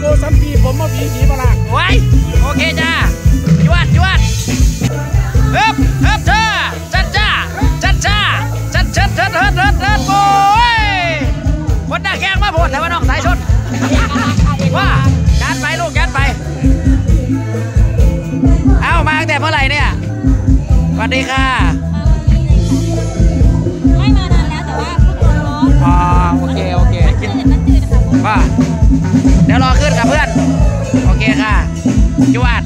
โกสัมพีผมมาผีผีมาล่างไว้โอเคจ้า จวด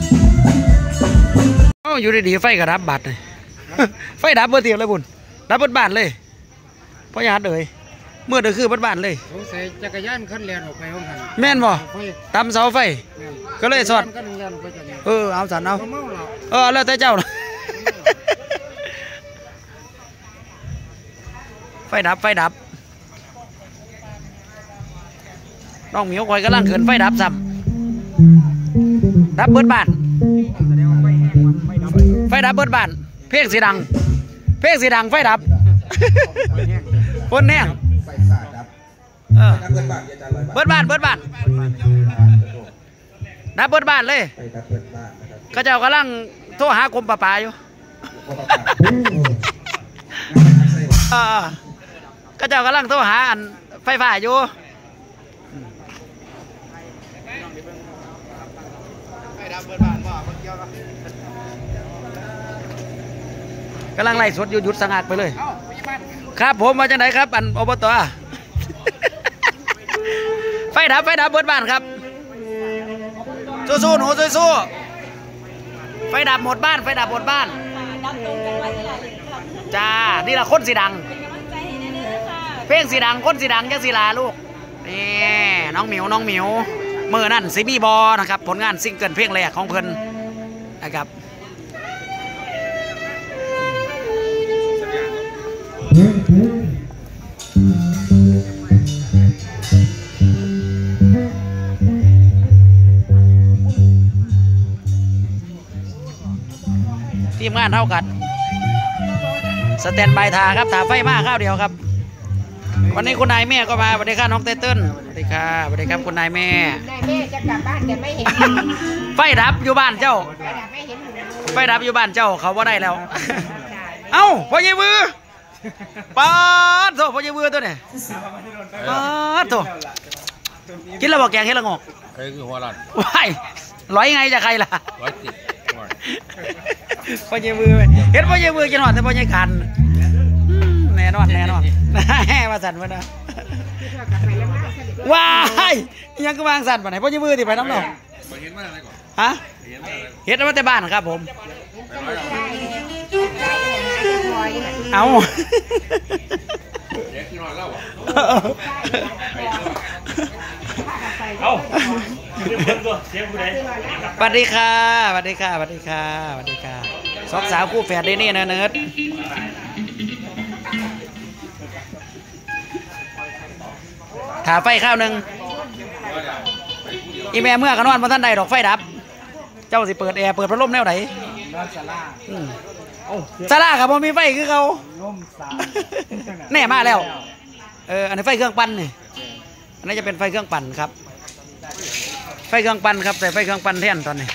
โอ้อยู่ดีๆไฟกระดับบัตรเลยไฟดับเบอร์เตียมเลยบุญดับเบิดบ้านเลยพ่อญาติเลยเมื่อเดือคือเบิดบ้านเลยสงสัยจักรยานขั้นแลนออกไปห้องหันแม่นบ่ไฟตำเสาไฟ ก็เลยสอดกันแลนออกไปจากนี้เออเอาสันเอาเขาเมาหรอเออแล้วแต่เจ้านะไฟดับไฟดับน้องหมิวคอยกำลังเขินไฟดับซ้ำ ดับเบิดบ้าน ไฟดับเบิดบ้าน เพลงสีดัง เพลงสีดังไฟดับฝนแห้งไฟฟ้าดับเออน้ำเบิดบ้านอย่าจานลอยบาทเบิดบ้านเบิดบ้านดับเบิดบ้านเลยไฟดับเบิดบ้านนะครับเขาเจ้ากำลังโทรหากรมประปาอยู่พอประกาศโอ้โหเออก็เจ้ากำลังโทรหาอันไฟฟ้าอยู่ กำลังไล่สดอยู่หยุดสงัดไปเลย ครับผมมาจากไหนครับ อันอบตไฟดับไฟดับเบิดบ้านครับสู้ๆหนูสู้ๆไฟดับหมดบ้านไฟดับหมดบ้านดำตรงกันไว้ที่ไหนครับจ้านี่ละคนสีดังเป็นกำลังใจให้แน่ๆค่ะเพลงสีดังคนสีดังจังสีลาลูกนี่น้องหมิวน้องหมิวมือนั่นซีบีบอนะครับ ผลงานซิงเกิลเพลงแรกของเพิ่นนะครับ ทีมงานเท่ากัน สแตนบายทาครับถาไฟมาข้าวเดียวครับ วันนี้คุณนายแม่ก็มาสวัสดีค่ะน้องเต้เติ้ลสวัสดีค่ะสวัสดีครับคุณนายแม่นายแม่จะกลับบ้านแต่ไม่เห็นไฟดับอยู่บ้านเจ้าไม่ดับไม่เห็นหนูไฟดับอยู่บ้านเจ้าเขาว่าได้แล้ว เอ้าพ่อใหญ่มือ ปาดโถพ่อใหญ่มือตัวเนี่ยปาดโถกินแล้วบอกแกงเฮ็ดละงอกใครคือหัวรันว้ายร้อยไงจะใครล่ะร้อยสิบพ่อใหญ่มือไปเฮ็ดพ่อใหญ่มือกินหอดแต่พ่อใหญ่คันอืมแน่นอนแน่นอนมาสั่นมาเนาะว้ายยังก็วางสั่นมาไหนพ่อใหญ่มือที่ไปน้ำหนองไปเห็นมาอะไรก่อนฮะไปเห็นมาอะไรเฮ็ดมาแต่บ้านครับผม เอาเด็กที่นอนเล่าอะเอาสวัสดีค่ะสวัสดีค่ะสวัสดีค่ะสวัสดีค่ะสองสาวคู่แฝดได้นี่นะเนิร์ดถาไฟข้าวหนึ่งอีแม่เมื่อกันนอนมาท่านใดดอกไฟดับ เจ้าสิเปิดแอร์เปิดพัดลมแนวไหนนอนสลาอืมโอ้ ซาร่ากับบ่มีไฟคือเขาล่มสามแน่มาแล้ว เออ อันนี้ไฟเครื่องปั่นนี่ อันนี้จะเป็นไฟเครื่องปั่นครับ ไฟเครื่องปั่นครับใส่ไฟเครื่องปั่นแทนตอนนี้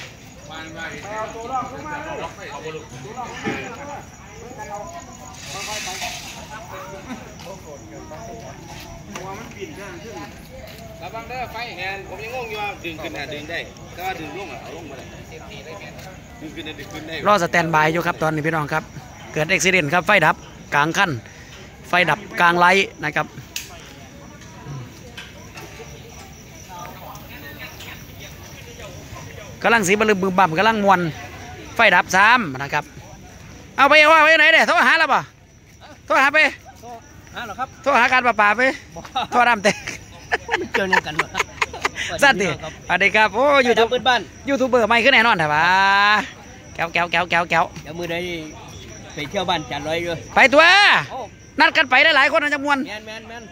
ระวังเด้อไฟแฮนผมยังงงอยู่ว่าดึงขึ้นหาดึงได้แต่ว่าดึงลงอะเอาลงมาเลย ดึงขึ้นได้ดึงขึ้นได้รอสแตนบายอยู่ครับตอนนี้พี่น้องครับ เกิดอุบิเหตุครับไฟดับกลางขั้น ไฟดับกลางไลท์นะครับกำลังสีบลืมบึมบั่มกำลังมวนไฟดับซ้ำนะครับ เอาไปว่าไปไหนเด้โทรหาแล้วป่ะโทรหาไปนั่นเหรอครับโทรหาการประปาไปโทรน้ำแตกเจอเนี่ยกันเหรอ สัตว์ดิสวัสดีครับโอ้ยูทูบเปิดบ้านยูทูบเบอร์ไม่ขึ้นแน่นอนแต่ว่าแก้วแก้วแก้วแก้วแก้วเดี๋ยวมือได้ไปเที่ยวบ้านจานร้อยด้วยไปตัวโอ้นัดกันไปได้หลายคนนะจำนวนแมนแมนแมน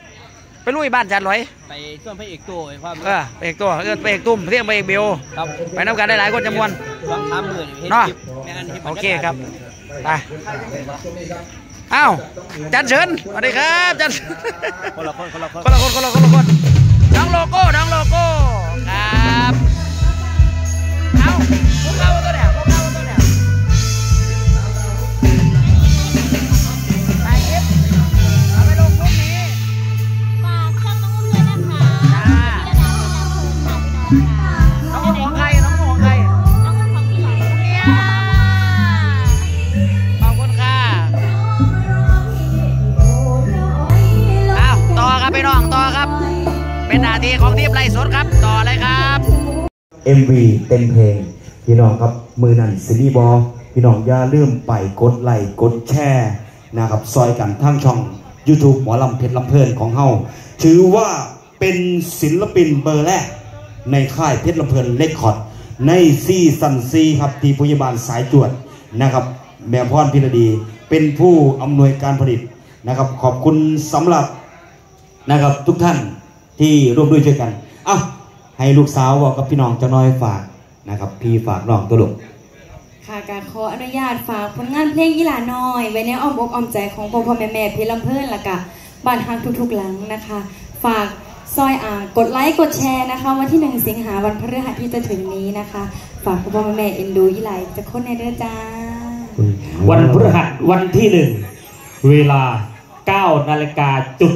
ไปลุยบ้านจันร้อยไปส่วนพระเอกตัวไอ้ความเออไปเอกตัวเออไปเอกตุ้มเรียกไปเอกเบลครับไปน้ำกันได้หลายคนจำนวนลองทำมือเห็นเนาะคลิปแมนห็นบรรยากาศโอเคครับไปอ้าวจันเชิญสวัสดีครับจันคนละคนคนละคนคนละคนคนละคนละค นน้องโลโก้ น้องโลโก้ ครับ เอาพวกเราตัวเนี่ยพวกเราตัวเนี่ยถ่ายคลิปเอาไปลงพรุ่งนี้ ฝากช่องน้องอุ้มด้วยนะคะพี่ระดา ดครับต่อเลยครับ MV เต็มเพลง พี่น้องครับมือนันซีรีบอพี่น้องอย่าลืมไปกดไลค์กดแชร์นะครับซอยกันทั้งช่อง YouTube หมอลำเพชรลำเพลินของเฮาถือว่าเป็นศิลปินเบอร์แรก ในค่ายเพชรลำเพลิน Record ในซีซันซีครับที่พยาบาลสายจวดนะครับ แม่พรพิรดี เป็นผู้อำนวยการผลิตนะครับ ขอบคุณสำหรับนะครับทุกท่านที่ร่วมด้วยช่วยกัน อะให้ลูกสาวบอกกับพี่น้องเจ้าน้อยฝากนะครับ พี่ฝากน้องตัวลูกค่ะการขออนุญาตฝากผลงานเพลงอีหลาน้อย ไว้ในอ้อมอกอ้อมใจของพ่อพ่อแม่แม่เพชรลำเพิ่นและกะบ้านฮักทุกๆหลังนะคะ ฝากซอยอ่ากดไลค์กดแชร์นะคะ วันที่หนึ่งสิงหาวันพฤหัสที่จะถึงนี้นะคะ ฝากพ่อพ่อแม่แม่เอ็นดูอีหลายจะคนในเด้อจ้า วันพฤหัสวันที่หนึ่งเวลา9นาฬิกาจุด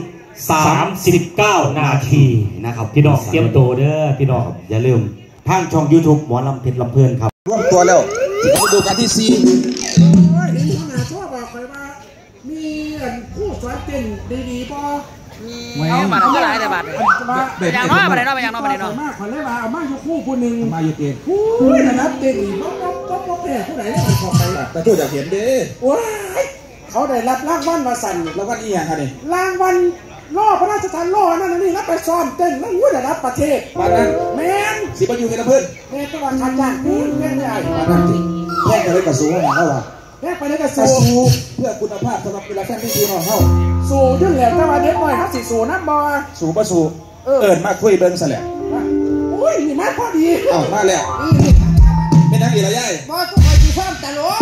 39 นาทีนะครับพี่น้องเตรียมตัวเด้อพี่น้องครับอย่าลืมทางช่อง YouTube หมอลำเพชรลำเพลินครับร่วมตัวแล้วมาดูกันที่ซีนี่ขนาดชอบบอกไปว่ามีผู้สอนเต้นดีๆป่ะเอาบัตรเอาเท่าไหร่แต่บัตรอย่างน้อยมาไหนเนาะไปอย่างน้อยมาไหนเนาะมากขอเลยว่าเอามาอยู่คู่ผู้หนึ่งมาอยู่เกณฑ์ผู้นะครับเต้นดีป๊อปป๊อปป๊อปป๊อปแพ้ผู้ไหนได้ขอไปแต่ทูตอยากเห็นเด้ว้ายเขาได้รับรางวัลมาสั่นแล้วก็นี่อย่างค่ะนี่รางวัล ล่อพระราชทานล่อนั่นนี่รับไปซ้อมเต้นแล้ววุ้ยได้รับประเทศบ้านนั้นแมนสิมาอยู่กันนะเพื่อนแมนตะวันขันยากนี่แมนใหญ่บ้านนั้นสิแย่งกันเลยกับสูงของเขาว่ะแมนไปเลยกระกระสูสูเพื่อคุณภาพสำหรับเวลาแฟนที่ดีของเขาสู่ยื่นแหลมตะวันเด็กหน่อยครับสิสู่น้ำบอสูประสูเอิญมาคุยเบิ้งซะแหละอุ้ยนี่มาพอดีเอ้ามาแล้วเป็นนักอีกแล้วย่ายบอสก็คอยจีซ้อมตลก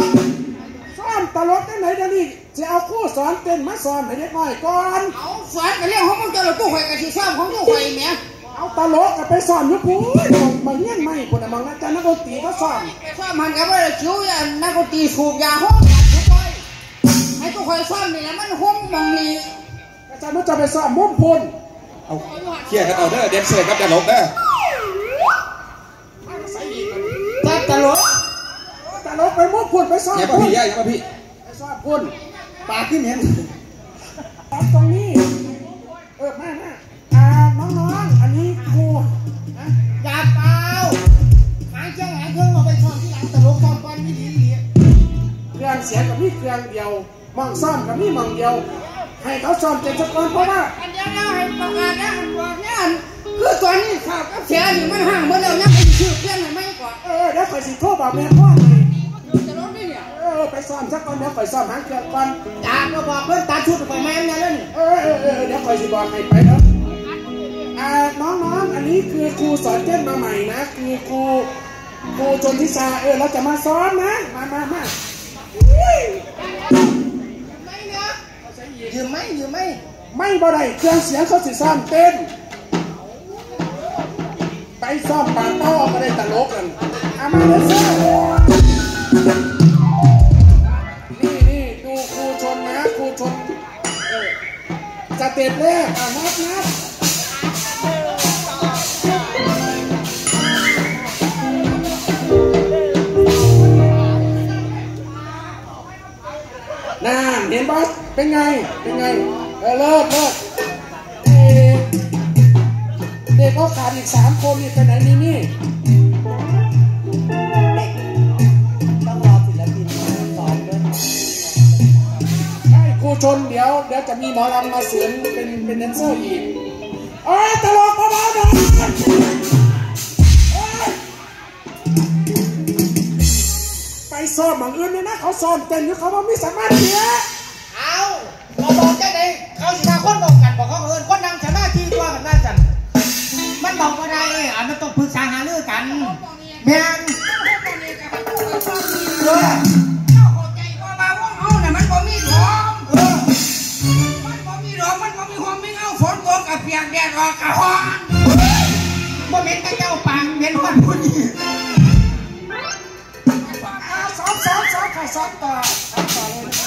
ซ้อมตลกได้ไหนเดี๋ยวนี้จะเอาคู่สอนเต้นมาสอนให้เด็กน้อยก่อนเอาสอนกันเรื่องของมึงจะเราตู้ข่อยกับที่ซ่อมของตู้ข่อยแหม่เอาตลกกับไปสอนอยุพูดมาเงี้ยนไม่คนน่ะมองนะจ๊ะนักดนตรีก็สอนไปซ่อมมันกับว่าคิ้วยันนักดนตรีสูบยาห้องกัดทุกคนให้ตู้ข่อยซ่อมนี่นะมันห้องมองนี่อาจารย์นุชจะไปสอนมุมพลเอาเคลียร์กันเอาเด้อเดนเซอร์กับตลกเด้อจัดตลก ตลกไปมุมพลไปสอนอย่ามาพุ่พี่นย่ายอย่ามาพี่ไปสอนพุ่นปากขึ้นเห็นตอนตรงนี้ เออมามาอ่าน้องๆอันนี้ครูนะอย่าเปล่าหางเชียงหางเครื่องมาไปซ่อมที่หลังตลกซ่อมก่อนไม่ดีดีเครื่องเสียงกับมีเครื่องเดียวมองซ่อมกับมีมองเดียว ให้เขาซ่อมเจ็ดสกอนเพราะว่าอันเดียวนะให้ประกาศนะบอกเนี่ยคือตอนนี้ข่าวกับเสียนี่มันห่างเมื่อแล้วนะไปชื่อเพื่อนให้ไม่ก่อนเออเดี๋ยวคอยสิโทรบอกแม่พ่อ ไปซ่อมสักก่อนเดี๋ยวคอยซ่อมหางเครื่องก่อนอยากมาบอกเพื่อนตัดชุดไปแม่เนี่ยเล่นเออเออเออเดี๋ยวคอยสิบอกให้ไปเนาะอ่าน้องๆอันนี้คือครูสอนเต้นมาใหม่นะคือครูครูชนทิชาเออเราจะมาซ้อมนะมามามาอุ้ยไม่นะยืมไหมยืมไหมไม่บ่ได้เครื่องเสียงเขาสิซ้อมเต้นไปซ้อมปากเป้าก็ได้ตลกกันเอามาเลย เต็ปแรกอะนับนับน่าเห็นบอสเป็นไง เป็นไง เออเลิศเลิศเอ่อเด็กก็ขาดอีกสามคนนี่ไปไหนนี่นี่ ช่ครูชนเดี๋ยวเดี๋ยวจะมีหมอลำมาเสริมเป็นเป็นแดนเซอร์อีกโอ้ยตลกเบาๆหน่อยโอ๊ยไปซ้อมบางอื่นเนี่ยนะเขาซ้อมเต้นอยู่เขาว่าไม่สามารถเนี้ยเอาเราบอกใจไหนเขาสิมาคนบอกกันบอกเขาเอินคนนั่งชนะที่ตัวกันได้จันมันบอกว่าได้อะมันต้องปรึกษาหารือกันแม่นเออเจ้าเข้าใจว่ามาว่าเอาเนี่ยมันบ่มีหรอกเออ ออกกระห้องบ่เหม็นแต่เจ้าปากเหม็นคนผู้นี้อ่าซ้อมซ้อมซ้อมค่ะสอมต่อสอมต่อเลย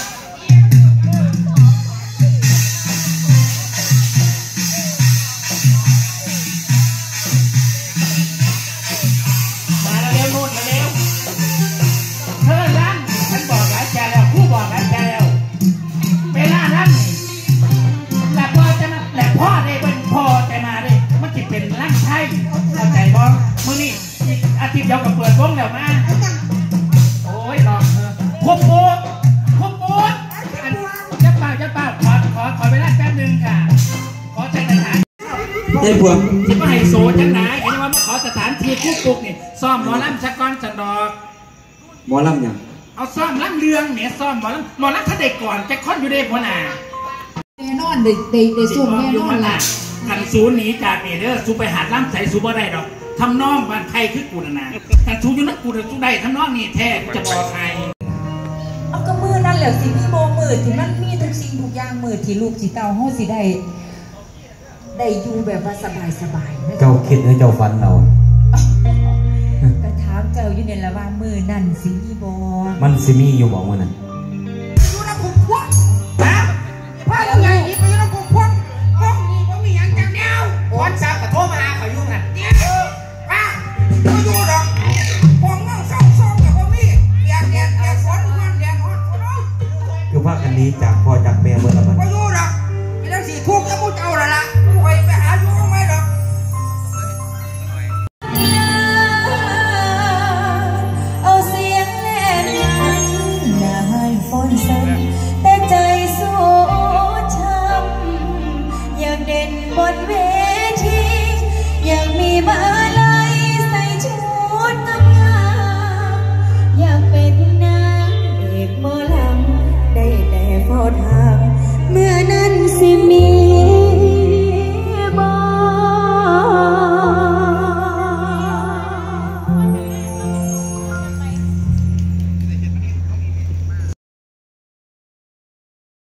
ไอ้พวกที่มาให้โซจังไหนเห็นว่ามาขอสถานที่คุกกุกนี่ซ่อมหมอลำชักก้อนจันดอก หมอลำยังเอาซ่อมลำเรืองเนี่ยซ่อมหมอลำหมอลำถ้าเด็กก่อนจะค่อนอยู่ได้หัวหน้าแน่นอนได้ได้ได้ส่วนแน่นอนล่ะขันศูนย์หนีจากนี่เด้อสูไปหาดล่ำใสสูบ่ได้ดอกทำนองบ้านไทยคือกูนะนะขันสูอยู่นักกูจะสูได้ทำนองนี่แท้กูจะบอกใครเอาก็มือนั่นแหละสิมีโบมือที่มันมีทุกสิ่งทุกอย่างมือที่ลูกสิเต้าเฮาสิได้ ได้อยู่แบบว่าสบายสบายๆนะเจ้าคิดให้เจ้าฟันเราก็ถามเจ้าอยู่ในละว่ามือนั่นสิมีบ่มันสิมีอยู่บอกว่านั่นอยู่นะผมพวกฮะว่ายังไงนี่ไปอยู่นะผมพวกพวกนี้ว่ามีหยังจังแนววันเสาร์ก็โทรมาหาเขาอยู่นั่นเนี่ยป้าบ่อยู่ดอกผมนั่งเศร้าๆกับบ่มีอยากแดดอยากฝนมันแดดฮอดฝนเอาคือว่ากันนี้จากพ่อจากแม่เมื่อละไป